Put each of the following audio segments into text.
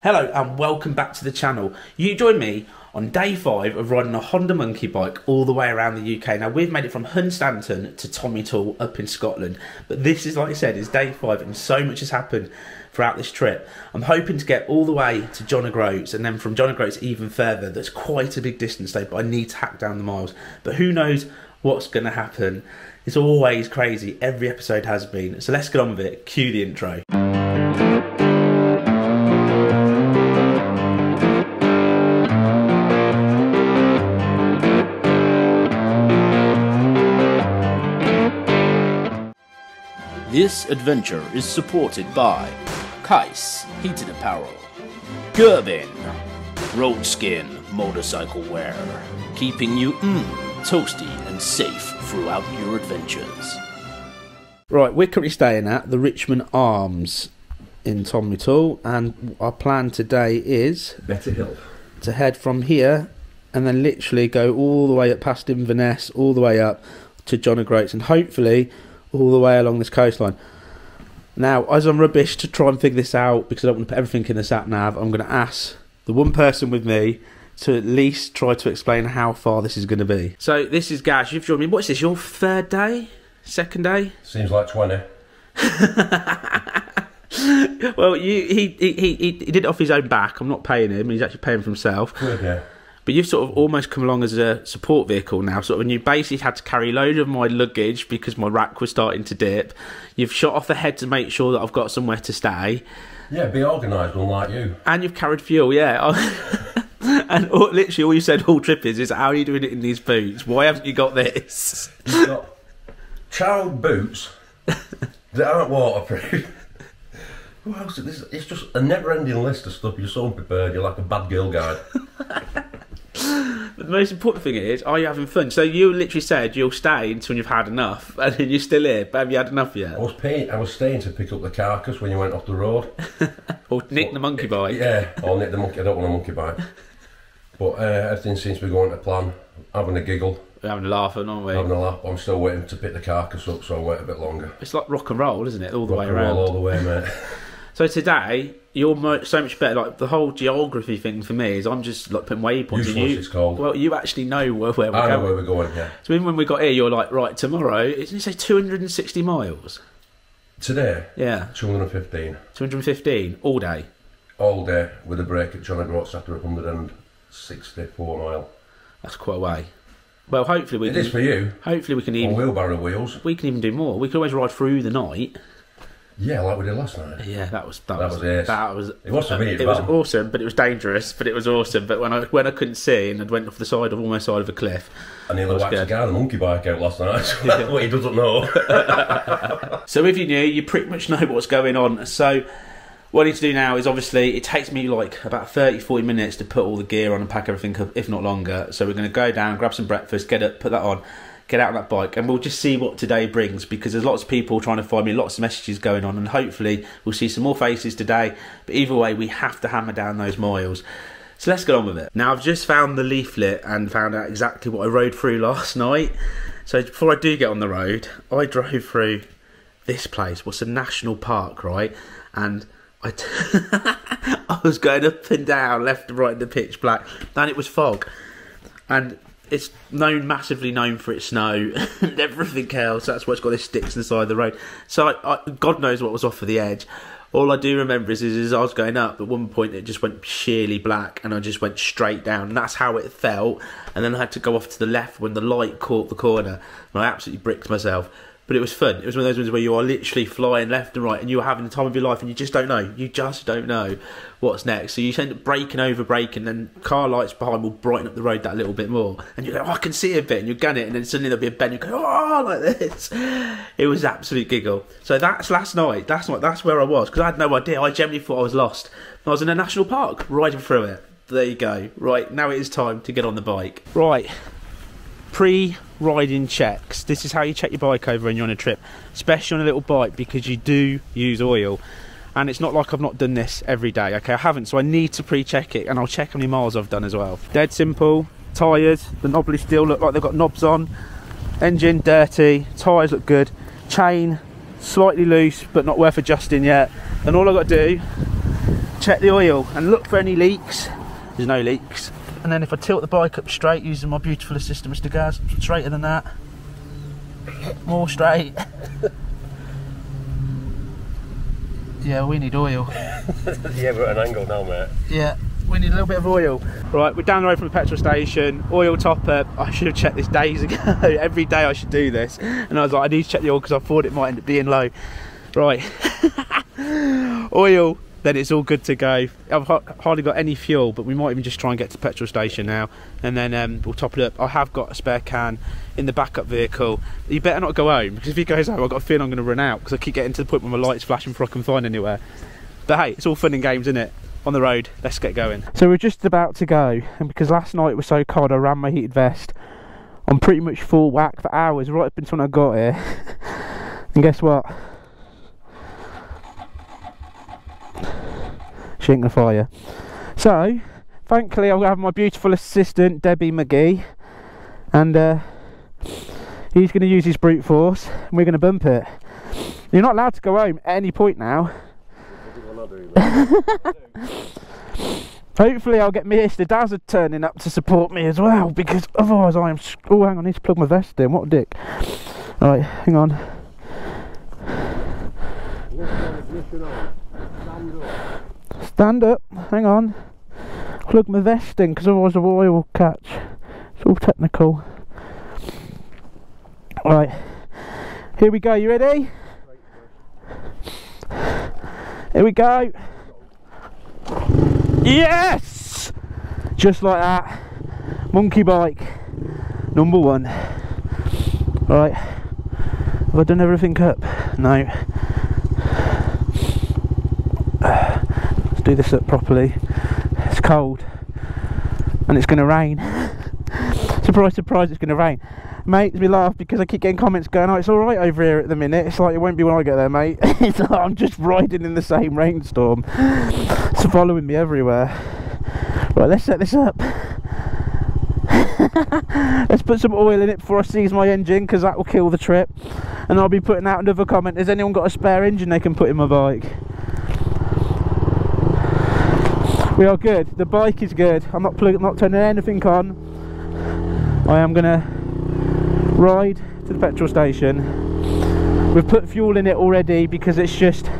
Hello and welcome back to the channel. You join me on day five of riding a Honda Monkey bike all the way around the UK. Now we've made it from Hunstanton to Tommy Tomintoul up in Scotland, but this is like I said, is day five and so much has happened throughout this trip. I'm hoping to get all the way to John O'Groats and then from John O'Groats even further. That's quite a big distance though, but I need to hack down the miles. But who knows what's going to happen? It's always crazy. Every episode has been. So let's get on with it. Cue the intro. This adventure is supported by Keis Heated Apparel, Gerbing, Roadskin Motorcycle Wear, keeping you mm, toasty and safe throughout your adventures. Right, we're currently staying at the Richmond Arms in Tomintoul, and our plan today is Better Hill. to head from here and then literally go all the way up past Inverness, all the way up to John O'Groats, and hopefully all the way along this coastline. Now, as I'm rubbish to try and figure this out because I don't want to put everything in the sat nav, I'm going to ask the one person with me to at least try to explain how far this is going to be. So, this is Gaz. You've joined me. What's this? Your third day? Second day? Seems like 20. Well, you, he, he, he, he did it off his own back. I'm not paying him. He's actually paying for himself. Good, yeah. But you've sort of almost come along as a support vehicle now, sort of, and you basically had to carry load of my luggage because my rack was starting to dip. You've shot off the head to make sure that I've got somewhere to stay, Yeah, be organised, unlike you. and you've carried fuel, yeah. and all, literally, all you said all trip is, is how are you doing it in these boots? Why haven't you got this? You've got child boots that aren't waterproof. This, it's just a never ending list of stuff. You're so unprepared, you're like a bad girl guide. But the most important thing is, are you having fun? So you literally said you'll stay until you've had enough, and then you're still here. But have you had enough yet? I was paying, I was staying to pick up the carcass when you went off the road. Or nick the monkey bike? Yeah, or nick the monkey. I don't want a monkey bike. But uh, everything seems to be going to plan. Having a giggle, We're having a laugh, aren't we? having a laugh. I'm still waiting to pick the carcass up, so I'll wait a bit longer. It's like rock and roll, isn't it? All the Rock way and roll around. all the way, mate. So today, you're mo- so much better. Like the whole geography thing for me is I'm just like putting waypoints. Useless, you, it's called. Well, you actually know where, where we're I know going. where we're going. Yeah. So even when we got here, you're like, right, tomorrow, isn't it say 260 miles? Today, Yeah, 215. 215 all day. all day with a break at John O'Groats after 164 mile. That's quite a way. Well, hopefully we It can. is for you Hopefully we can on even. wheelbarrow wheels. We can even do more. We could always ride through the night. Yeah, like we did last night. Yeah, that was that, That was ace. that was It was for me, It as was awesome, but it was dangerous. But it was awesome. But when I when I couldn't see and I went off the side of almost side of a cliff, I nearly whacked a guy on a monkey bike out last night. That's what he doesn't know. So if you knew, you pretty much know what's going on. So what I need to do now is obviously it takes me like about 30, 40 minutes to put all the gear on and pack everything up, if not longer. So we're going to go down, grab some breakfast, get up, put that on, get out on that bike, and we'll just see what today brings because there's lots of people trying to find me, lots of messages going on, and hopefully we'll see some more faces today. But either way, we have to hammer down those miles. So let's get on with it. Now I've just found the leaflet and found out exactly what I rode through last night. So before I do get on the road, I drove through this place what's a national park, right? And I, I was going up and down, left and right in the pitch black, and it was fog. And it's known massively known for its snow and everything else. That's why it's got this sticks on the the road. So I, I, God knows what was off of the edge. All I do remember is, is, is I was going up. At one point, it just went sheerly black, and I just went straight down. And that's how it felt. And then I had to go off to the left when the light caught the corner, and I absolutely bricked myself. But it was fun. It was one of those ones where you are literally flying left and right, and you are having the time of your life, and you just don't know. You just don't know what's next. So you end up breaking over, braking, then car lights behind will brighten up the road that little bit more, and you go, oh, I can see a bit, and you gun it, and then suddenly there'll be a bend, you go, oh, like this. It was absolute giggle. So that's last night. That's not. That's where I was because I had no idea. I generally thought I was lost. I was in a national park, riding through it. There you go. Right now it is time to get on the bike. Right pre-riding checks. This is how you check your bike over when you're on a trip, especially on a little bike because you do use oil. And it's not like I've not done this every day. Okay, I haven't, so I need to pre-check it, and I'll check how many miles I've done as well. Dead simple. Tyres, the knobbly still look like they've got knobs on. Engine dirty. Tyres look good. Chain slightly loose, but not worth adjusting yet. And all I've got to do check the oil and look for any leaks. There's no leaks. And then if I tilt the bike up straight using my beautiful assistant, Mr. Gaz, straighter than that, more straight. yeah, we need oil. yeah, we're at an angle now, mate. Yeah, we need a little bit of oil. Right, we're down the road from the petrol station. Oil top up. I should have checked this days ago. Every day I should do this. And I was like, I need to check the oil because I thought it might end up being low. Right. oil, then it's all good to go. I've hardly got any fuel, but we might even just try and get to the petrol station now. And then um, we'll top it up. I have got a spare can in the backup vehicle. You better not go home because if he goes home, I've got a feeling I'm going to run out because I keep getting to the point where my lights flashing before I can find anywhere. But hey, it's all fun and games, isn't it? On the road, let's get going. So we're just about to go, and because last night was so cold, I ran my heated vest on pretty much full whack for hours, right up until I got here. and guess what? Gonna fire. So, thankfully, I'll have my beautiful assistant, Debbie McGee, and uh, he's going to use his brute force, and we're going to bump it. You're not allowed to go home at any point now. Hopefully I'll get Mr. Dazzard turning up to support me as well because otherwise I am... Oh, hang on, I need to plug my vest in. What a dick. Alright, hang on. Stand up. Hang on. Plug my vest in because otherwise the oil will catch. It's all technical. Right. Here we go. You ready? Here we go. Yes! Just like that. Monkey bike. Number one. Right. Have I done everything up? No. Let's do this up properly. It's cold. And it's going to rain. surprise, surprise, it's going to rain makes me laugh because I keep getting comments going, oh, it's all right over here at the minute. It's like, it won't be when I get there, mate. it's like I'm just riding in the same rainstorm. It's following me everywhere. Right, let's set this up. let's put some oil in it before I seize my engine because that will kill the trip. And I'll be putting out another comment. Has anyone got a spare engine they can put in my bike? We are good. The bike is good. I'm not plugging, not turning anything on. I am gonna ride to the petrol station we've put fuel in it already because it's just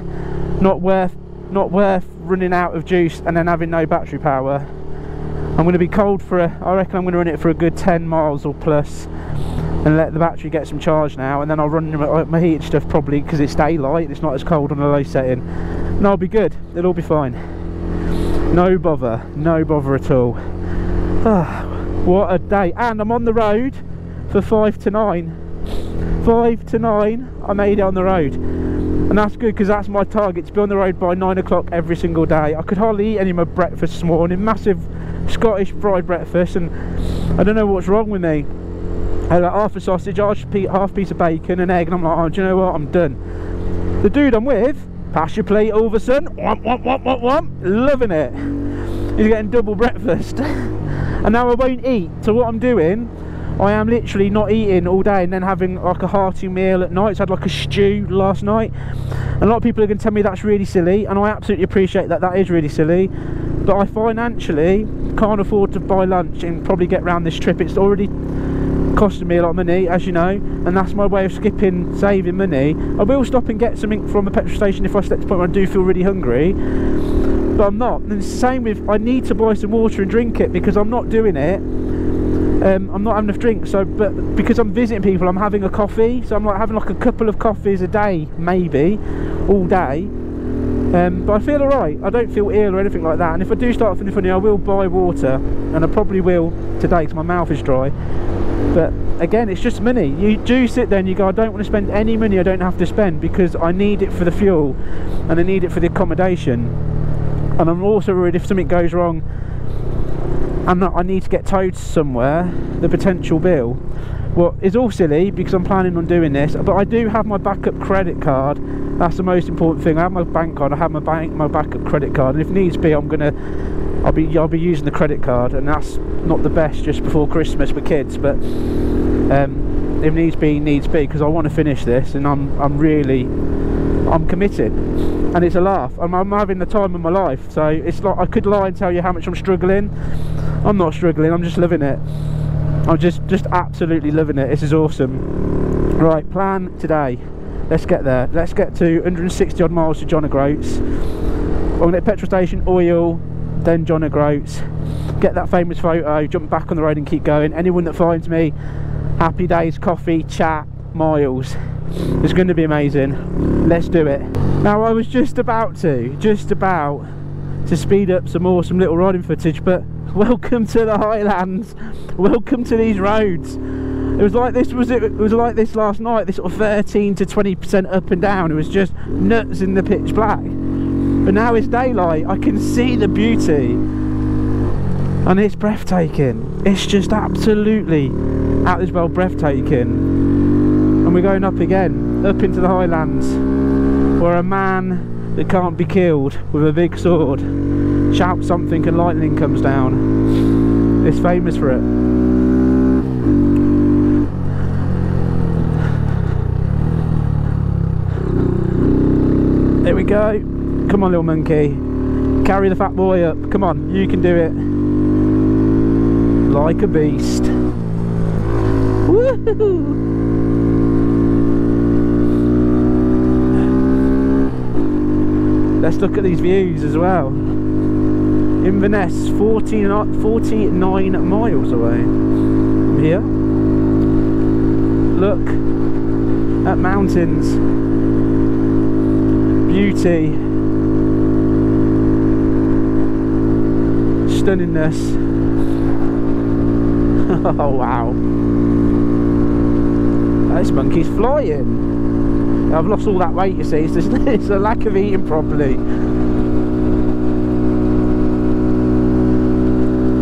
not worth not worth running out of juice and then having no battery power I'm going to be cold for a, I reckon I'm going to run it for a good 10 miles or plus and let the battery get some charge now and then I'll run my, uh, my heated stuff probably because it's daylight it's not as cold on a low setting and I'll be good it'll all be fine no bother no bother at all ah, what a day and I'm on the road for five to nine. Five to nine, I made it on the road. And that's good because that's my target to be on the road by nine o'clock every single day. I could hardly eat any of my breakfast this morning, massive Scottish fried breakfast, and I don't know what's wrong with me. I like half a sausage, half a piece of bacon, and egg, and I'm like, oh, do you know what? I'm done. The dude I'm with, pass your plate, a sudden, whomp, whomp, whomp, whomp, whomp, loving it. He's getting double breakfast. and now I won't eat. So what I'm doing I am literally not eating all day and then having like a hearty meal at night. So I had like a stew last night. And a lot of people are going to tell me that's really silly, and I absolutely appreciate that that is really silly. But I financially can't afford to buy lunch and probably get around this trip. It's already costing me a lot of money, as you know, and that's my way of skipping saving money. I will stop and get something from the petrol station if I step to the point where I do feel really hungry. But I'm not. And the same with I need to buy some water and drink it because I'm not doing it um, I'm not having enough drink so but because I'm visiting people I'm having a coffee so I'm like having like a couple of coffees a day maybe all day um, but I feel alright I don't feel ill or anything like that and if I do start feeling funny I will buy water and I probably will today because my mouth is dry but again it's just money you do sit there and you go I don't want to spend any money I don't have to spend because I need it for the fuel and I need it for the accommodation and I'm also worried if something goes wrong and I need to get towed somewhere, the potential bill, well, it's all silly because I'm planning on doing this, but I do have my backup credit card. That's the most important thing. I have my bank card, I have my bank, my backup credit card, and if needs be, I'm gonna, I'll be, I'll be using the credit card, and that's not the best just before Christmas for kids, but um, if needs be, needs be, because I want to finish this, and I'm, I'm really I'm committed, and it's a laugh. I'm, I'm having the time of my life. So it's like I could lie and tell you how much I'm struggling. I'm not struggling. I'm just living it. I'm just just absolutely living it. This is awesome. Right, plan today. Let's get there. Let's get to 160 odd miles to John O'Groats. I'm gonna petrol station, oil, then John O'Groats. Get that famous photo, jump back on the road and keep going. Anyone that finds me, happy days, coffee, chat, miles. It's going to be amazing. Let's do it. Now I was just about to, just about to speed up some awesome little riding footage, but welcome to the Highlands. Welcome to these roads. It was like this was it, was like this last night, this sort of 13 to 20% up and down. It was just nuts in the pitch black. But now it's daylight, I can see the beauty. And it's breathtaking. It's just absolutely out this well breathtaking and we're going up again up into the highlands where a man that can't be killed with a big sword shouts something and lightning comes down it's famous for it there we go come on little monkey. Carry the fat boy up. Come on you can do it. Like a beast. Woohoo! let's look at these views as well. Inverness 49, 49 miles away from here. Look at mountains. Beauty stunningness oh wow this monkey's flying I've lost all that weight you see, it's, just, it's a lack of eating properly.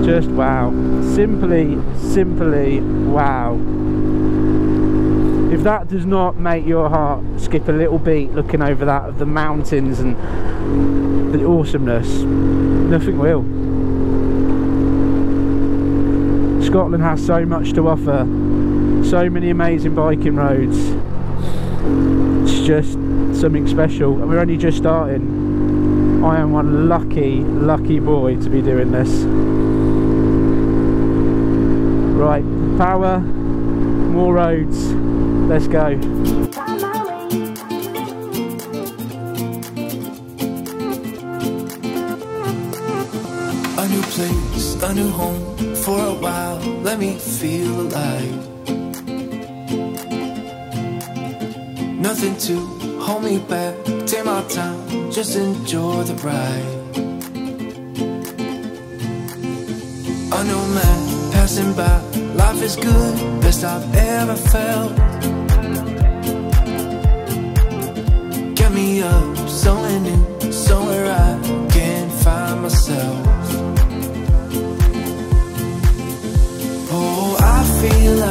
Just wow. Simply, simply wow. If that does not make your heart skip a little beat looking over that of the mountains and the awesomeness, nothing will. Scotland has so much to offer, so many amazing biking roads. It's just something special. And we're only just starting. I am one lucky lucky boy to be doing this. Right power more roads. Let's go. A new place, a new home for a while. Let me feel alive. Nothing to hold me back. Take my time, just enjoy the ride. A new man passing by. Life is good, best I've ever felt. Get me up, somewhere new,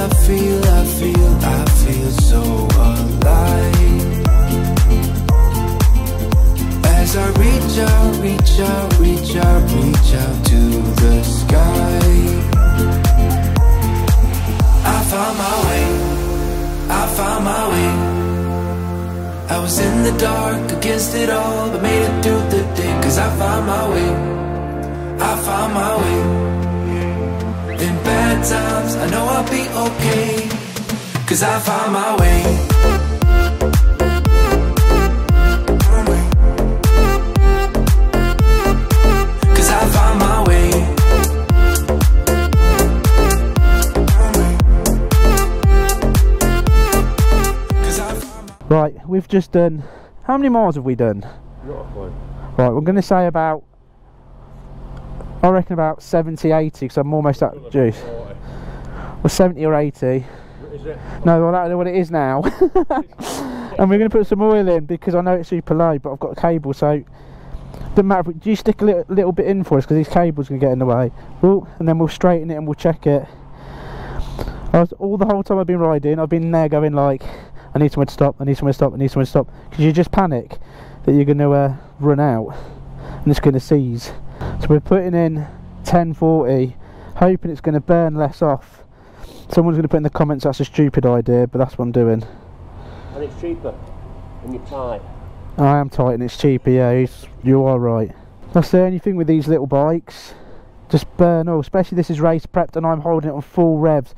I feel, I feel, I feel so alive. As I reach out, reach out, reach out, reach out to the sky. I found my way, I found my way. I was in the dark against it all But made it through the day Cause I found my way. I found my way times I know I'll be okay Cause I found my way. Cause I found my way. Cause I found my right we've just done how many miles have we done? Right we're going to say about I reckon about 70 80 because I'm almost at juice or 70 or 80 no well know what it is now. And we're going to put some oil in because I know it's super low but I've got a cable so doesn't matter if, do you stick a little, little bit in for us because these cables can get in the way. Ooh, and then we'll straighten it and we'll check it. I was, all the whole time I've been riding I've been there going like I need somewhere to stop I need somewhere to stop I need somewhere to stop because you just panic that you're going to uh, run out and it's going to seize so we're putting in 1040 hoping it's going to burn less off someone's going to put in the comments that's a stupid idea but that's what I'm doing and it's cheaper and you tie. I am tight and it's cheaper, yeah, you are right. That's the only thing with these little bikes. Just burn all, especially this is race prepped and I'm holding it on full revs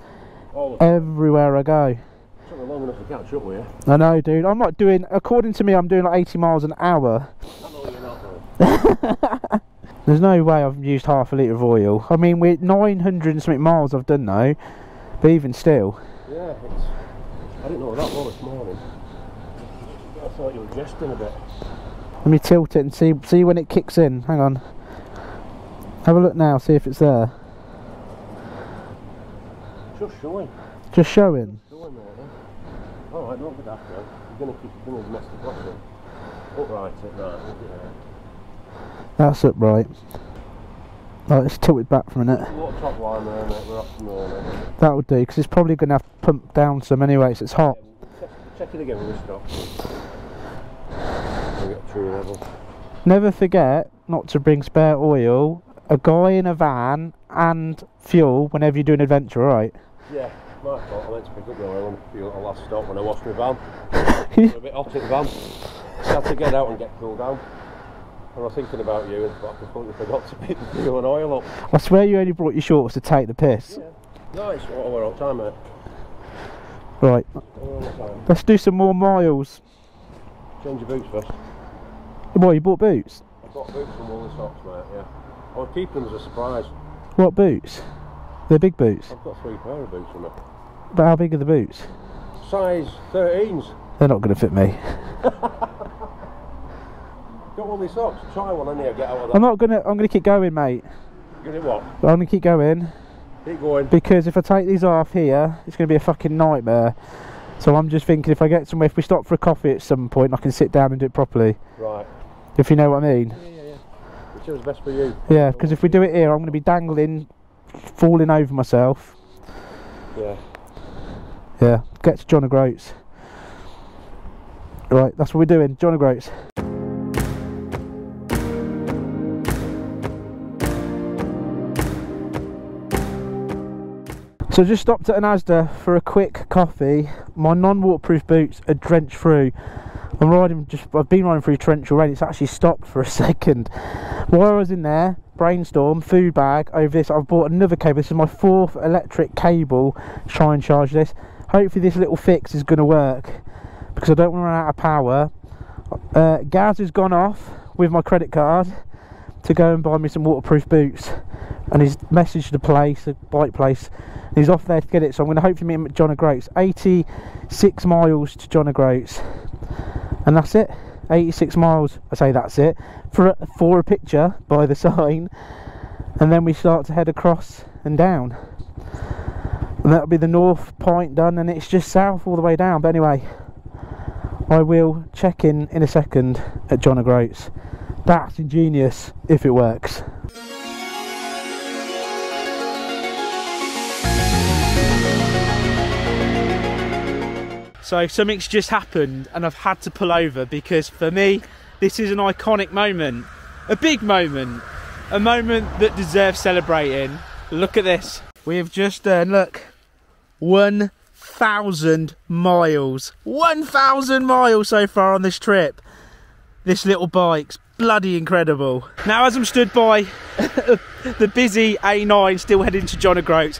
Oh, everywhere I go. me long enough to catch up with you. I know, dude. I'm not doing, according to me, I'm doing like 80 miles an hour. I know you're not though. There's no way I've used half a litre of oil. I mean, we're 900 and something miles I've done though, but even still. Yeah, it's. I didn't know that well this morning. I thought you were jesting a bit. Let me tilt it and see see when it kicks in. Hang on. Have a look now, see if it's there. Just showing. Just showing. Showing there, yeah. Alright, don't be daft now. You're gonna keep messed up, what's it? Upright it, right. That's upright. Right, let's tilt it back for a minute. A top line there, mate. We're off from there. mate. That would do, because it's probably going to have to pump down some anyway, so it's hot. Check, check it again when we stop. We get true level. Never forget not to bring spare oil, a guy in a van, and fuel whenever you do an adventure, right? Yeah, my fault. I meant to pick up the oil and fuel at the last stop when I washed my van. A bit hot in the van. I had to get out and get cooled down. I was thinking about you and I completely forgot to pick the fuel and oil up. I swear you only brought your shorts to take the piss. No, it's what I wear all the time, mate. Right, time. let's do some more miles. Change your boots first. Boy, you bought boots? I've got boots and woolly socks, mate, yeah. I was keeping them as a surprise. What boots? They're big boots. I've got three pair of boots on me. But how big are the boots? Size 13s. They're not going to fit me. Got woolly socks. Try one in here, get out of I'm not going to, I'm going to keep going, mate. Get it what? I'm to keep going Keep going. because if I take these off here, it's going to be a fucking nightmare. So I'm just thinking if I get somewhere, if we stop for a coffee at some point, I can sit down and do it properly. Right. If you know what I mean. Yeah, yeah, yeah. Whichever's best for you. Yeah, because if we do it here, I'm going to be dangling, falling over myself. Yeah. Yeah, get to John O'Groats. Right, that's what we're doing. John O'Groats. So just stopped at an Asda for a quick coffee. My non-waterproof boots are drenched through. I'm riding just I've been riding through torrential rain. It's actually stopped for a second. While I was in there, brainstorm, food bag over this. I've bought another cable. This is my fourth electric cable to try and charge this. Hopefully this little fix is going to work because I don't want to run out of power. Uh, Gaz has gone off with my credit card to go and buy me some waterproof boots and he's messaged the place, the bike place, he's off there to get it. So I'm going to hopefully meet him at John O'Groats. 86 miles to John O'Groats, and that's it. 86 miles. I say that's it for a, for a picture by the sign, and then we start to head across and down. And that'll be the north point done, and it's just south all the way down. But anyway, I will check in in a second at John O'Groats. That's ingenious if it works. So something's just happened and I've had to pull over because for me this is an iconic moment. A big moment. A moment that deserves celebrating. Look at this. We have just done, look, 1,000 miles. 1,000 miles so far on this trip. This little bike's bloody incredible. Now as I'm stood by the busy A9 still heading to John O'Groats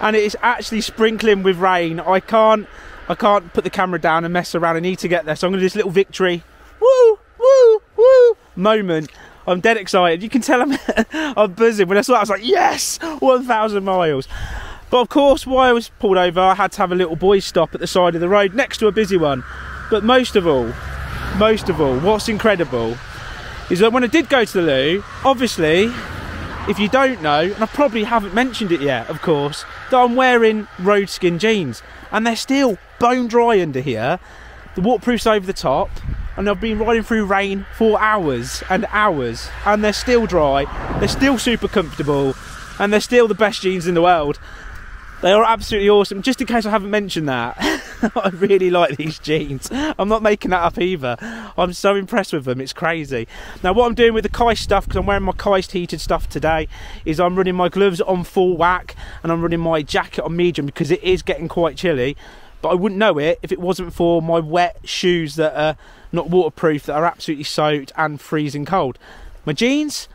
and it is actually sprinkling with rain. I can't I can't put the camera down and mess around. I need to get there. So I'm gonna do this little victory. Woo, woo, woo moment. I'm dead excited. You can tell I'm I'm buzzing. When I saw it, I was like, yes, 1,000 miles. But of course, while I was pulled over, I had to have a little boy stop at the side of the road next to a busy one. But most of all, most of all, what's incredible is that when I did go to the loo, obviously, if you don't know, and I probably haven't mentioned it yet, of course, that I'm wearing Roadskin jeans. And they're still bone dry under here. The waterproof's over the top, and I've been riding through rain for hours and hours, and they're still dry, they're still super comfortable, and they're still the best jeans in the world. They are absolutely awesome. Just in case I haven't mentioned that, I really like these jeans. I'm not making that up either. I'm so impressed with them. It's crazy. Now, what I'm doing with the Keis stuff, because I'm wearing my Keis heated stuff today, is I'm running my gloves on full whack and I'm running my jacket on medium because it is getting quite chilly. But I wouldn't know it if it wasn't for my wet shoes that are not waterproof, that are absolutely soaked and freezing cold. My jeans,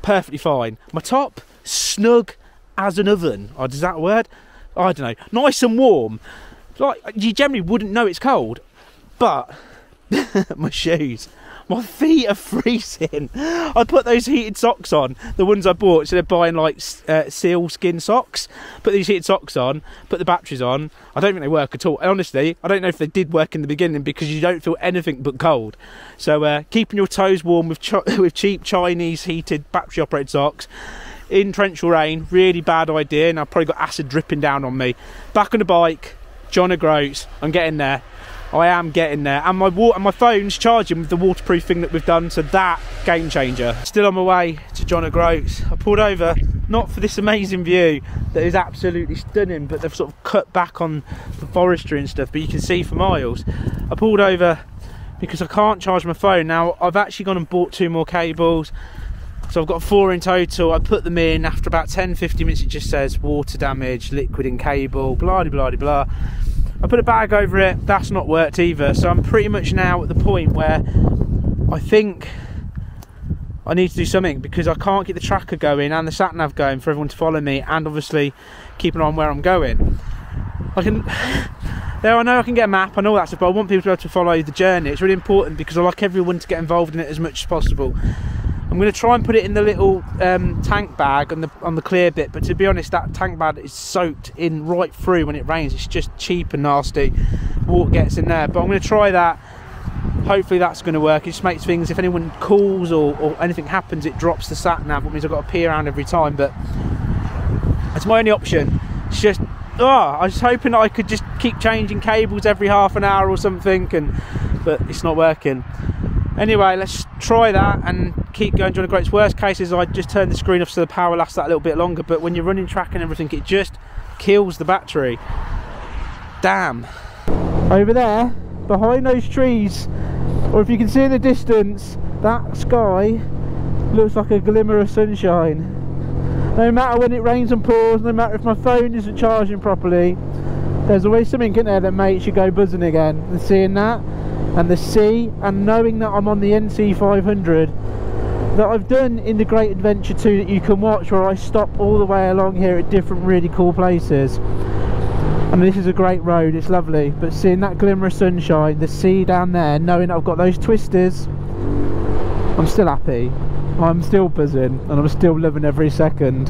perfectly fine. My top, snug as an oven. Oh, is that a word? I don't know. Nice and warm. Like you generally wouldn't know it's cold, but my shoes. My feet are freezing. I put those heated socks on, the ones I bought So they're buying like uh, seal skin socks. Put these heated socks on, put the batteries on. I don't think they work at all. And honestly, I don't know if they did work in the beginning because you don't feel anything but cold. So uh, keeping your toes warm with with cheap Chinese heated battery operated socks in torrential rain, really bad idea. And I've probably got acid dripping down on me. Back on the bike, John O'Groats. I'm getting there. I am getting there, and my water, and my phone's charging with the waterproof thing that we've done. So that game changer. Still on my way to John O'Groats. I pulled over not for this amazing view that is absolutely stunning, but they've sort of cut back on the forestry and stuff. But you can see for miles. I pulled over because I can't charge my phone now. I've actually gone and bought two more cables. So I've got four in total. I put them in after about 10 15 minutes. It just says water damage, liquid in cable, blah blah blah blah. I put a bag over it. That's not worked either. So I'm pretty much now at the point where I think I need to do something because I can't get the tracker going and the sat nav going for everyone to follow me, and obviously keep an eye on where I'm going. I can. There, I know I can get a map. Know all that stuff, but I want people to be able to follow the journey. It's really important because I like everyone to get involved in it as much as possible. I'm going to try and put it in the little um, tank bag on the on the clear bit, but to be honest, that tank bag is soaked in right through when it rains. It's just cheap and nasty. Water gets in there, but I'm going to try that. Hopefully that's going to work. It just makes things. If anyone calls or, or anything happens, it drops the sat nav. Which means I've got to pee around every time, but it's my only option. It's just. Oh, I was hoping I could just keep changing cables every half an hour or something, and but it's not working. Anyway, let's try that and keep going. John O'Groats worst case is I just turn the screen off so the power lasts that a little bit longer. But when you're running track and everything, it just kills the battery. Damn. Over there, behind those trees, or if you can see in the distance, that sky looks like a glimmer of sunshine. No matter when it rains and pours, no matter if my phone isn't charging properly, there's always something in there that makes you go buzzing again. And seeing that, and the sea, and knowing that I'm on the NC 500 that I've done in the Great Adventure 2 that you can watch, where I stop all the way along here at different really cool places. And this is a great road, it's lovely. But seeing that glimmer of sunshine, the sea down there, knowing I've got those twisters, I'm still happy. I'm still buzzing, and I'm still loving every second.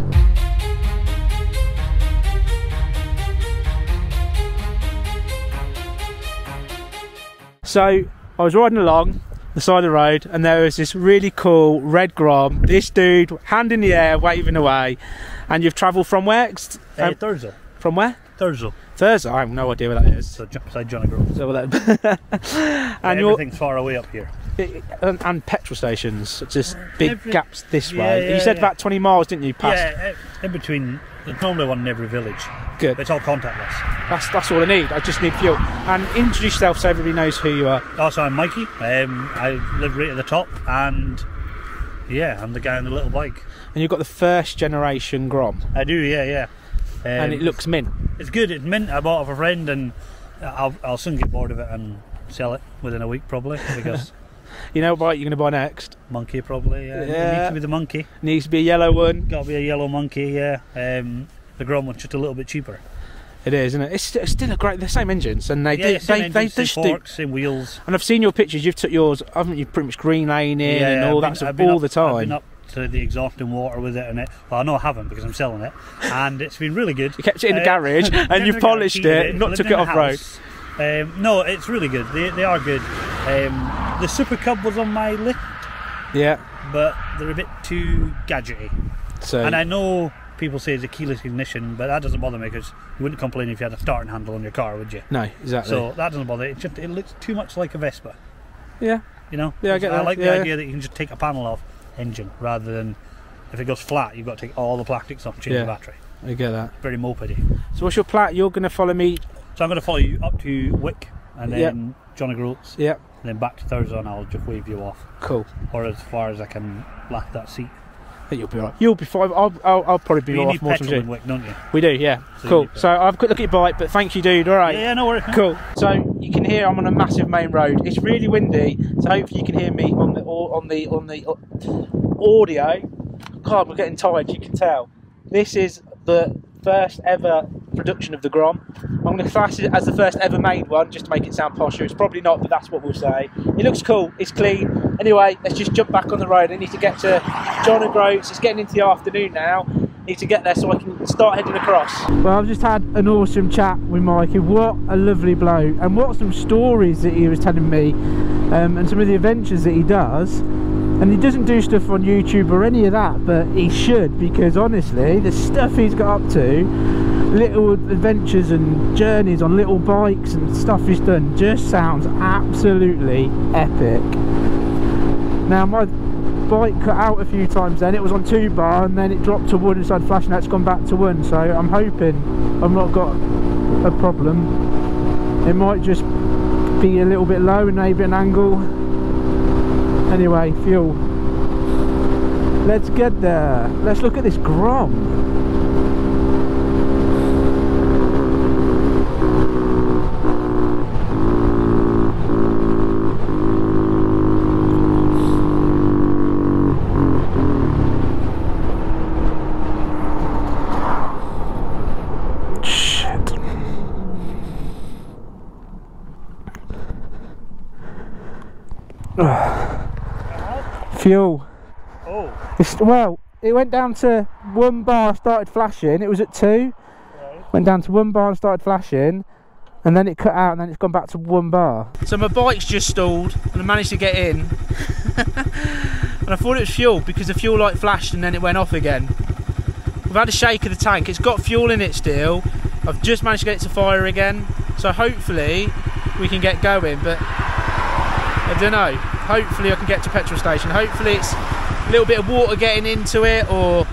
So I was riding along the side of the road, and there was this really cool red grom. This dude, hand in the air, waving away. And you've travelled from where? Um, Thurso. from where? Thurso. Thurso. I have no idea where that is. So beside Johnny Groats. So that, and you're Everything's far away up here. and, and petrol stations, just big Every- gaps this Yeah, way. you said yeah. about 20 miles, didn't you? Past. Yeah, in between. There's normally one in every village. Good. It's all contactless. That's that's all I need. I just need fuel. And introduce yourself so everybody knows who you are. Also, I'm Mikey. Um, I live right at the top, and yeah, I'm the guy on the little bike. And you've got the first generation Grom, I do, yeah, yeah. Um, and it looks mint. It's good. It's mint. I bought it off a friend, and I'll, I'll soon get bored of it and sell it within a week probably because You know what bike you're going to buy next? monkey probably. Yeah, it Yeah. needs to be the monkey. Needs to be a yellow one. Got to be a yellow monkey. Yeah. Um, the Grom one's just a little bit cheaper. It is, isn't it? It's, it's still a great. The same engines, and they yeah, do. yeah, same they, they engine, same just do. forks, same wheels. And I've seen your pictures. You've took yours, haven't you? Pretty much green lane in yeah, and all I've that been- stuff all up- the time. I've been up to the exhausting water with it, and it. Well, no, I haven't because I'm selling it, and it's been really good. You kept it in the Uh, garage and you polished garage, it, heated not took it off road. Um, no, it's really good. They, they are good. Um, the Super Cub was on my list, Yeah. but they're a bit too gadgety. So And I know people say it's a keyless ignition, but that doesn't bother me because you wouldn't complain if you had a starting handle on your car, would you? no, exactly. So that doesn't bother. It just it looks too much like a Vespa. yeah, You know? Yeah, I get that, like yeah. the idea that you can just take a panel off engine rather than if it goes flat, you've got to take all the plastics off and change Yeah. the battery. I get that. Very mopedy. So what's your plan? You're going to follow me. So I'm going to follow you up to Wick and then Johnny Groats Yeah. and then back to Thurso and I'll just wave you off. Cool. Or as far as I can lack that seat. I think You'll be alright. You'll be fine. I'll, I'll, I'll probably be you off more petrol than in. Wick, don't you? We do, yeah. So cool. So I've a quick look at your bike, but thank you, dude. All right. Yeah, yeah, no worries. Cool. So you can hear I'm on a massive main road. It's really windy, so hopefully you can hear me on the on the on the audio. God, we're getting tired. You can tell. This is the first ever production of the Grom. I'm going to class it as the first ever made one, just to make it sound posher. It's probably not, but that's what we'll say. It looks cool. It's clean. Anyway, let's just jump back on the road. I need to get to John o' Groats. It's getting into the afternoon now. Need to get there so I can start heading across. Well, I've just had an awesome chat with Mikey. What a lovely bloke, and what some stories that he was telling me, um, and some of the adventures that he does. And he doesn't do stuff on YouTube or any of that, but he should because honestly, the stuff he's got up to, little adventures and journeys on little bikes and stuff he's done, just sounds absolutely epic. Now my bike cut out a few times then, it was on two bar and then it dropped to one and started flashing it's gone back to one, so I'm hoping I've not got a problem. It might just be a little bit low and maybe an angle. Anyway, fuel. Let's get there. Let's look at this Grom. Fuel. Oh, It's, well, it went down to one bar, started flashing. It was at two. right. Went down to one bar and started flashing. And then it cut out and then it's gone back to one bar. So my bike's just stalled and I managed to get in. and I thought it was fuel because the fuel light flashed and then it went off again. We've had a shake of the tank. It's got fuel in it still. I've just managed to get it to fire again. So hopefully we can get going. But I don't know. Hopefully I can get to petrol station. Hopefully it's a little bit of water getting into it or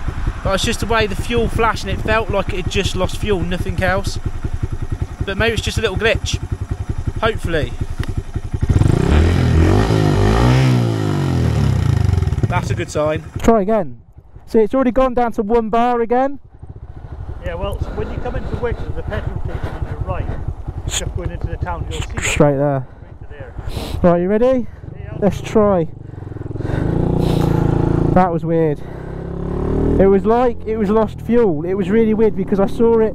but it's just the way the fuel flashed and it felt like it had just lost fuel, nothing else. But maybe it's just a little glitch. Hopefully. That's a good sign. Try again. See, it's already gone down to one bar again. Yeah, well, so when you come into Wick, there's a petrol station on your right. Just going into the town, you'll see. Straight there. Straight to there. Right, you ready? Yeah, Let's try. That was weird. It was like it was lost fuel. It was really weird because I saw it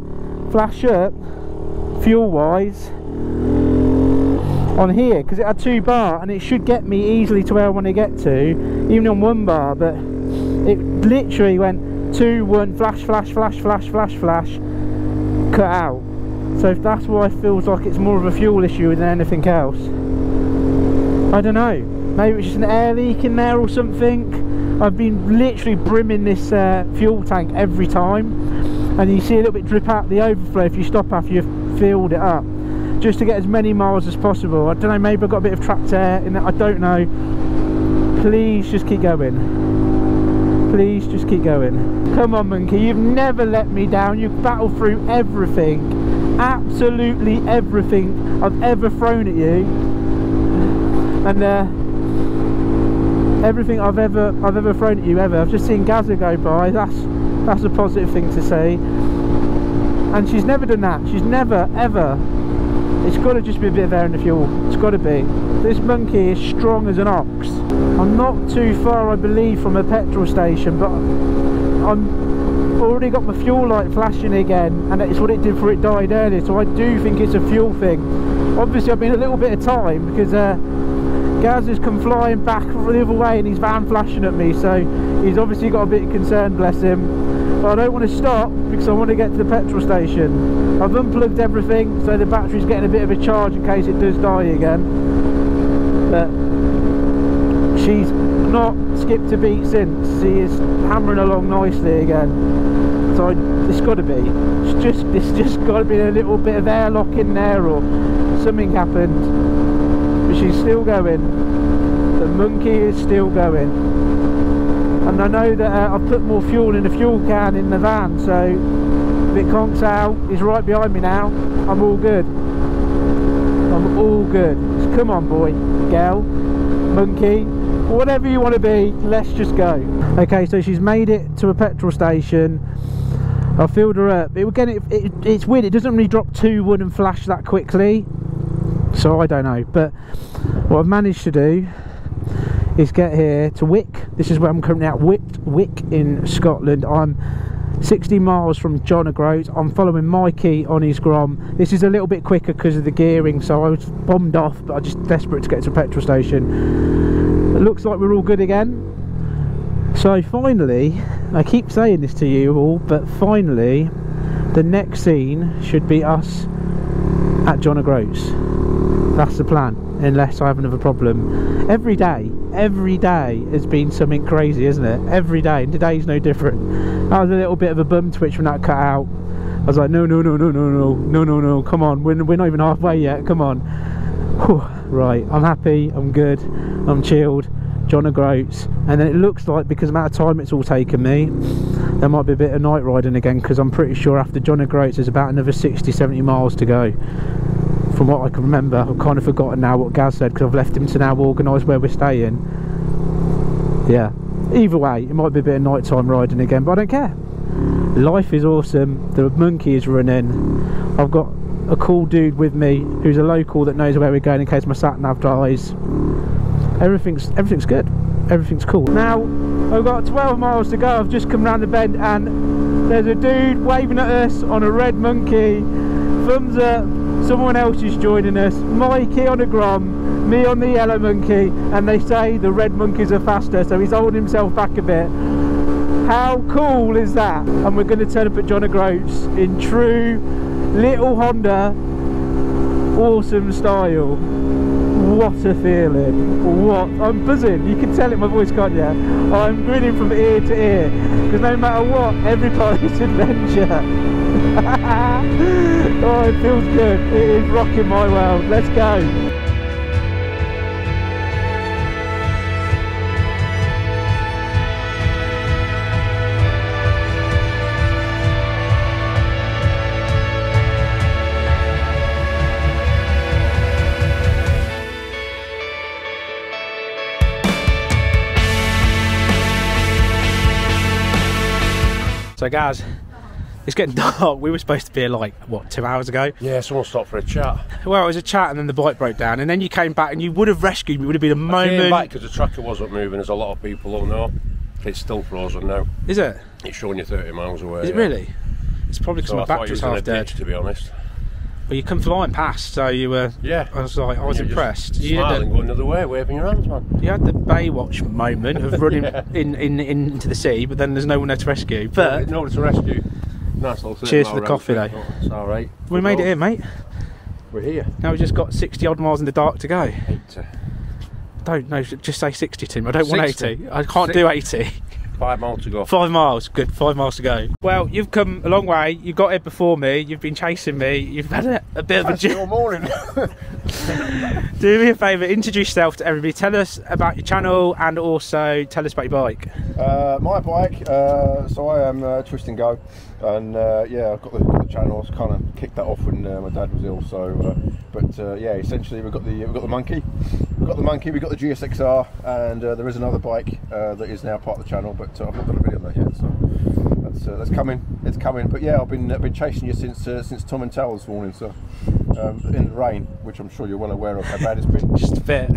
flash up fuel wise on here because it had two bar and it should get me easily to where I want to get to even on one bar but it literally went two one flash flash flash flash flash flash cut out so that's why it feels like it's more of a fuel issue than anything else I don't know. Maybe it's just an air leak in there or something. I've been literally brimming this uh, fuel tank every time, and you see a little bit drip out the overflow if you stop after you've filled it up, just to get as many miles as possible. I don't know. Maybe I've got a bit of trapped air in it. I don't know. Please just keep going. Please just keep going. Come on, monkey. You've never let me down. You've battled through everything. Absolutely everything I've ever thrown at you and uh, everything I've ever I've ever thrown at you ever. I've just seen Gaza go by. That's that's a positive thing to say. And she's never done that. She's never ever. It's got to just be a bit of air in the fuel. It's got to be. This monkey is strong as an ox. I'm not too far, I believe, from a petrol station, but I'm already got my fuel light flashing again, and it's what it did before it died earlier. So I do think it's a fuel thing. Obviously, I've been a little bit of time because. Uh, Gaz has come flying back the other way and his van flashing at me so he's obviously got a bit concerned bless him. But I don't want to stop because I want to get to the petrol station. I've unplugged everything so the battery's getting a bit of a charge in case it does die again. But she's not skipped a beat since. She is hammering along nicely again. So I, it's got to be. It's just it's just got to be a little bit of airlock in there or something happened but she's still going. The monkey is still going. And I know that uh, I've put more fuel in the fuel can in the van, so if it conks out, right behind me now. I'm all good. I'm all good. Just come on, boy, gal, monkey. whatever you want to be, let's just go. Okay, so she's made it to a petrol station. I filled her up. It, again, it, it, it's weird. It doesn't really drop two wooden flash that quickly. So I don't know. But what I've managed to do is get here to Wick. This is where I'm currently at, Wick, Wick in Scotland. I'm 60 miles from John O'Groats. I'm following Mikey on his Grom. This is a little bit quicker because of the gearing, so I was bombed off, but I'm just desperate to get to a petrol station. It looks like we're all good again. So finally, I keep saying this to you all, but finally, the next scene should be us at John O'Groats. That's the plan, unless I have another problem. Every day, every day has been something crazy, isn't it? Every day, and today's no different. I was a little bit of a bum twitch when that cut out. I was like, no, no, no, no, no, no, no, no, no, come on, we're, we're not even halfway yet, come on. Whew, right, I'm happy, I'm good, I'm chilled. John O'Groats, and then it looks like because of the amount of time it's all taken me, there might be a bit of night riding again because I'm pretty sure after John O'Groats there's about another 60 70 miles to go. From what I can remember, I've kind of forgotten now what Gaz said because I've left him to now organise where we're staying. Yeah, either way, it might be a bit of nighttime riding again, but I don't care. Life is awesome, the monkey is running, I've got a cool dude with me who's a local that knows where we're going in case my sat nav dies. Everything's everything's good. Everything's cool. Now I've got 12 miles to go. I've just come round the bend and there's a dude waving at us on a red monkey. Thumbs up someone else is joining us Mikey on a Grom me on the yellow monkey and they say the red monkeys are faster so he's holding himself back a bit. How cool is that? And we're going to turn up at John O'Groats in true little Honda awesome style. What a feeling. What i'm buzzing. You can tell it my voice can't you i'm grinning from ear to ear because no matter what everybody's adventure. oh it feels good. It is rocking my world. Let's go. So guys, it's getting dark. We were supposed to be here like, what, two hours ago? Yeah, someone stopped for a chat. Well, it was a chat and then the bike broke down and then you came back and you would have rescued me. It would have been a moment. Came back because the tracker wasn't moving, as a lot of people will know. It's still frozen now. Is it? It's showing you 30 miles away. Is it yeah. really? It's probably because So my I you battery's was in a half dead. ditch, to be honest. But you come flying past, so you were. Yeah. I was like, I was impressed. You had, Smiling, the, going the other way, waving your hands, man. you had the Baywatch moment of running Yeah. in, in, in into the sea, but then there's no one there to rescue. But no nobody to rescue. Nice little Cheers for the all coffee, round though. thing. It's all right. we made it here, mate. We're here. Now we've just got 60 odd miles in the dark to go. Eight, uh, Don't no, just say 60 to me. I don't want 80. I can't do 80. five miles to go. Five miles, good. Five miles to go. Well, you've come a long way. You got here before me. You've been chasing me. You've had a, a bit of a That's your morning. Do me a favour. Introduce yourself to everybody. Tell us about your channel and also tell us about your bike. Uh, my bike, uh, so I am uh, Twist and Go, and uh, yeah, I've got the, got the channel. I kind of kicked that off when uh, my dad was ill. So, uh, but uh, yeah, essentially we've got the we've got the monkey, we've got the monkey, we've got the GSXR, and uh, there is another bike uh, that is now part of the channel, but uh, I've not done a video on that yet. So that's uh, that's coming, it's coming. But yeah, I've been uh, been chasing you since uh, since Tomintoul this morning. So um, in the rain, which I'm sure you're well aware of how bad it's been. Just a bit.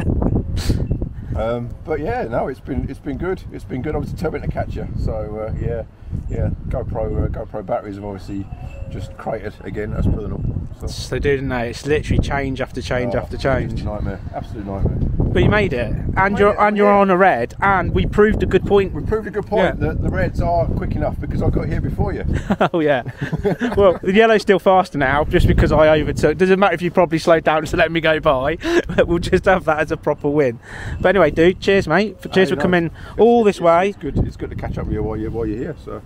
Um, but yeah, no, it's been it's been good. It's been good. I was determined to catch you. So uh, yeah, yeah. GoPro uh, GoPro batteries have obviously just cratered again as per the norm. So So, do didn't they? It's literally change after change Oh, after it's a change. nightmare, absolute nightmare. But you made it, and Made you're it, and you're on a red, and we proved a good point. We proved a good point Yeah. that the reds are quick enough because I got here before you. oh yeah. well, the yellow's still faster now, just because I overtook. Doesn't matter if you probably slowed down to let me go by. we'll just have that as a proper win. But anyway, dude, cheers, mate. Cheers Hey, for no, coming it's- all it's- this way. It's good. It's good to catch up with you while you while you're here. So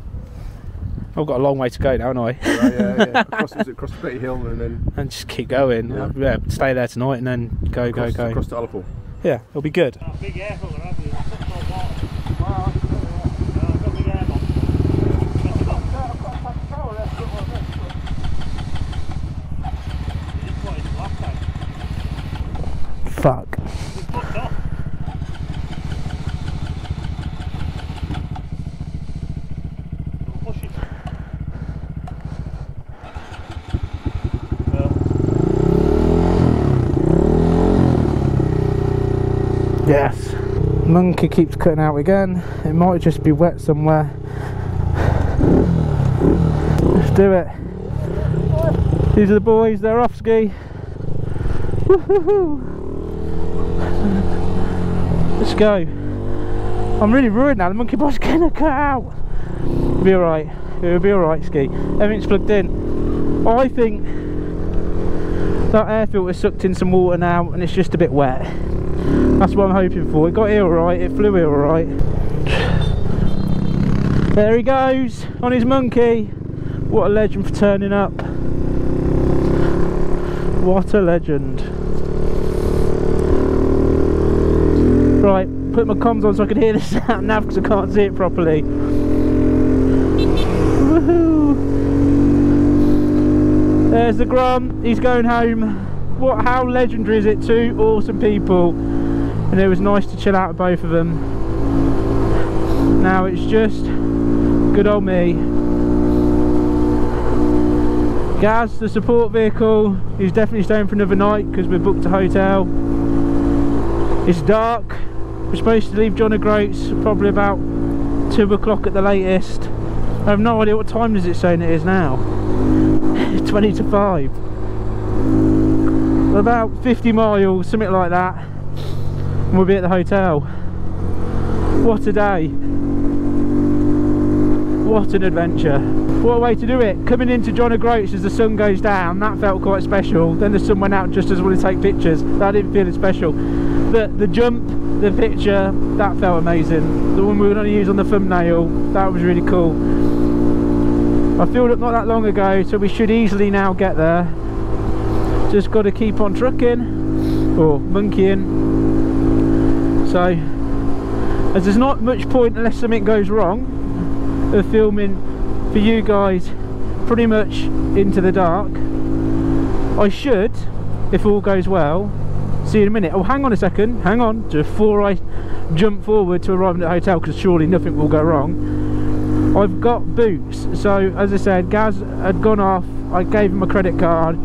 I've got a long way to go now, haven't I? uh, yeah, yeah. Across, across the Bettyhill and then and just keep going. Yeah. Yeah. stay there tonight and then go, across, go, go. across to Ullapool. Yeah, it'll be good. Big air full have you? Got big air on. Fuck. Yes. Monkey keeps cutting out again. It might just be wet somewhere. Let's do it. These are the boys, they're off ski. Let's go. I'm really worried now, the monkey bot's gonna cut out. It'll be alright. It'll be alright, ski. Everything's plugged in. I think that air filter sucked in some water now and it's just a bit wet. That's what I'm hoping for. It got here alright, it flew here alright. There he goes on his monkey. What a legend for turning up. What a legend. Right, put my comms on so I can hear this sound now because I can't see it properly. There's the Grom, he's going home. What? How legendary is it? Two awesome people, and it was nice to chill out with both of them. Now it's just good old me. Gaz, the support vehicle, he's definitely staying for another night because we've booked a hotel. It's dark. We're supposed to leave John O'Groats probably about two o'clock at the latest. I have no idea what time does it saying it is now. 20 to 5. About 50 miles, something like that. And we'll be at the hotel. What a day. What an adventure. What a way to do it. Coming into John O'Groats as the sun goes down, that felt quite special. Then the sun went out just as I wanted to take pictures. That didn't feel as special. But the jump, the picture, that felt amazing. The one we were going to use on the thumbnail, that was really cool. I filled up not that long ago, so we should easily now get there. Just got to keep on trucking, or monkeying. So, as there's not much point unless something goes wrong, of filming for you guys pretty much into the dark. I should, if all goes well, see you in a minute. Oh, hang on a second, hang on, before I jump forward to arriving at the hotel, because surely nothing will go wrong. I've got boots, so as I said, Gaz had gone off, I gave him a credit card,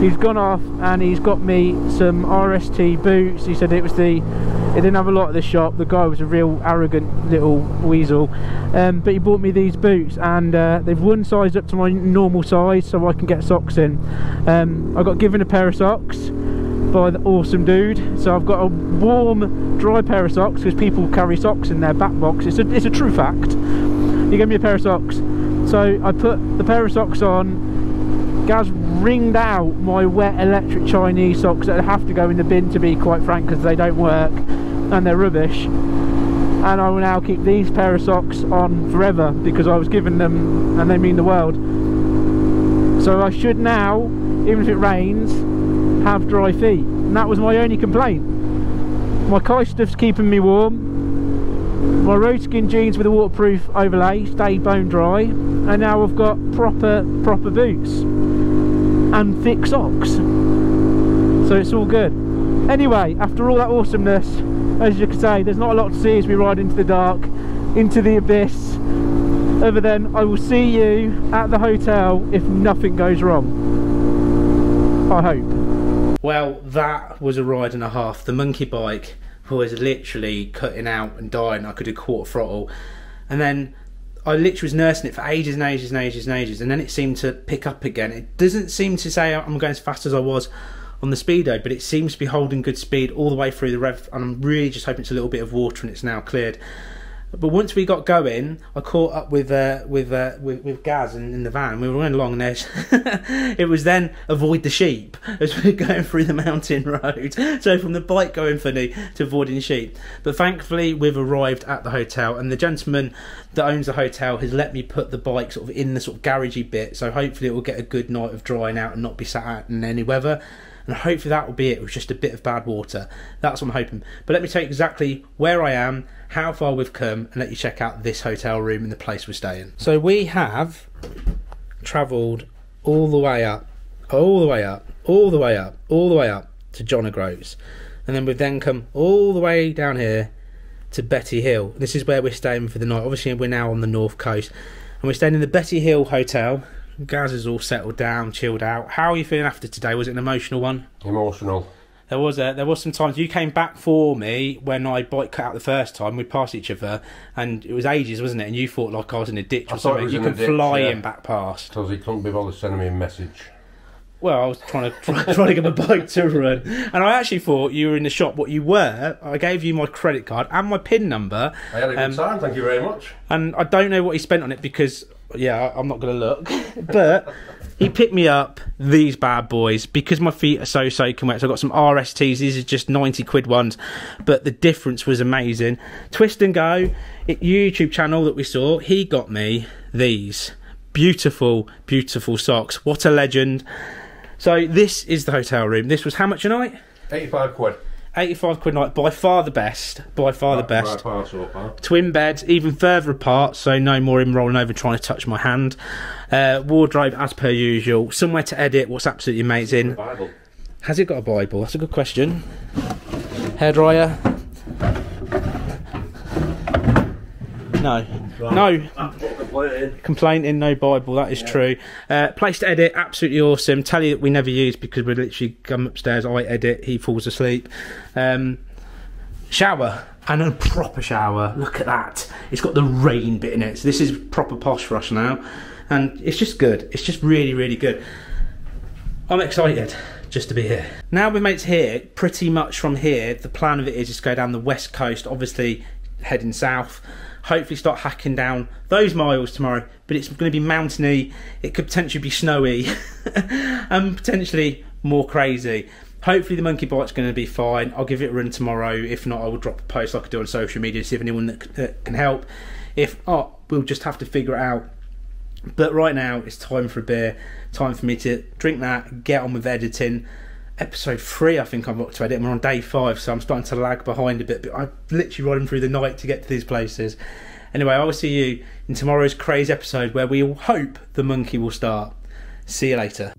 he's gone off and he's got me some RST boots, he said it was the, he didn't have a lot at the shop, the guy was a real arrogant little weasel, um, but he bought me these boots and uh, they've one size up to my normal size so I can get socks in. Um, I got given a pair of socks by the awesome dude, so I've got a warm dry pair of socks because people carry socks in their back box, it's a, it's a true fact. He gave me a pair of socks, so I put the pair of socks on, Gaz wringed out my wet electric Chinese socks that have to go in the bin to be quite frank because they don't work and they're rubbish. And I will now keep these pair of socks on forever because I was given them and they mean the world. So I should now even if it rains have dry feet. And that was my only complaint. My Keis stuff's keeping me warm. My Roadskin jeans with a waterproof overlay stayed bone dry. And now I've got proper proper boots and thick socks so it's all good anyway after all that awesomeness as you can say there's not a lot to see as we ride into the dark into the abyss other than I will see you at the hotel if nothing goes wrong I hope Well, that was a ride and a half. The monkey bike was literally cutting out and dying. I could do quarter throttle. And then I literally was nursing it for ages and ages and ages and ages. And then it seemed to pick up again. It doesn't seem to say I'm going as fast as I was on the speedo, but it seems to be holding good speed all the way through the rev. And I'm really just hoping it's a little bit of water and it's now cleared. But once we got going, I caught up with uh, with, uh, with with Gaz in, in the van. We were running along, and it was then avoid the sheep as we were going through the mountain road. So from the bike going funny to avoiding sheep. But thankfully, we've arrived at the hotel, and the gentleman that owns the hotel has let me put the bike sort of in the sort of garagey bit. So hopefully, it will get a good night of drying out and not be sat out in any weather and hopefully that will be it. It was just a bit of bad water. That's what I'm hoping. But let me tell you exactly where I am, how far we've come, and let you check out this hotel room and the place we're staying. So we have travelled all the way up, all the way up, all the way up, all the way up to John O'Groats. And then we've then come all the way down here to Bettyhill. This is where we're staying for the night. Obviously, we're now on the north coast. And we're staying in the Bettyhill Hotel. Gaz is all settled down, chilled out. How are you feeling after today? Was it an emotional one? Emotional. There was a, there was some times you came back for me when I bike cut out the first time. We passed each other, and it was ages, wasn't it? And you thought like I was in a ditch I or something. You can a could ditch, fly yeah. him back past. Because he couldn't be bothered sending me a message. Well, I was trying to try, trying to get my bike to run, and I actually thought you were in the shop. What you were, I gave you my credit card and my PIN number, I had a good Um, time, thank you very much. and I don't know what he spent on it because, yeah, I'm not going to look, but he picked me up these bad boys because my feet are so soaking wet. So I got some RSTs. These are just 90 quid ones, but the difference was amazing. Twist and Go YouTube channel that we saw, he got me these beautiful, beautiful socks. What a legend! So this is the hotel room. This was how much a night? 85 quid. 85 quid night. By far the best. By far the best Right, pass up, twin beds, even further apart, so no more him rolling over trying to touch my hand. Uh, wardrobe as per usual. Somewhere to edit. What's absolutely amazing. Has it got a Bible? That's a good question. Hairdryer. No. No. Complaint in no Bible, that is true. Uh, place to edit, absolutely awesome. Tell you that we never use because we literally come upstairs, I edit, he falls asleep. Um, shower and a proper shower. Look at that. It's got the rain bit in it. So this is proper posh for us now. And it's just good. It's just really, really good. I'm excited just to be here. Now we're mates here, pretty much from here, the plan of it is just go down the west coast, obviously heading south. Hopefully start hacking down those miles tomorrow, but it's going to be mountainy. It could potentially be snowy and um, potentially more crazy. Hopefully the monkey bite's going to be fine. I'll give it a run tomorrow. If not, I will drop a post like I do on social media to see if anyone that, that can help. If not, we'll just have to figure it out. But right now, it's time for a beer. Time for me to drink that, get on with editing. Episode three, I think I've got to edit. We're on day five, so I'm starting to lag behind a bit. But I'm literally running through the night to get to these places. Anyway, I will see you in tomorrow's crazy episode where we hope the monkey will start. See you later.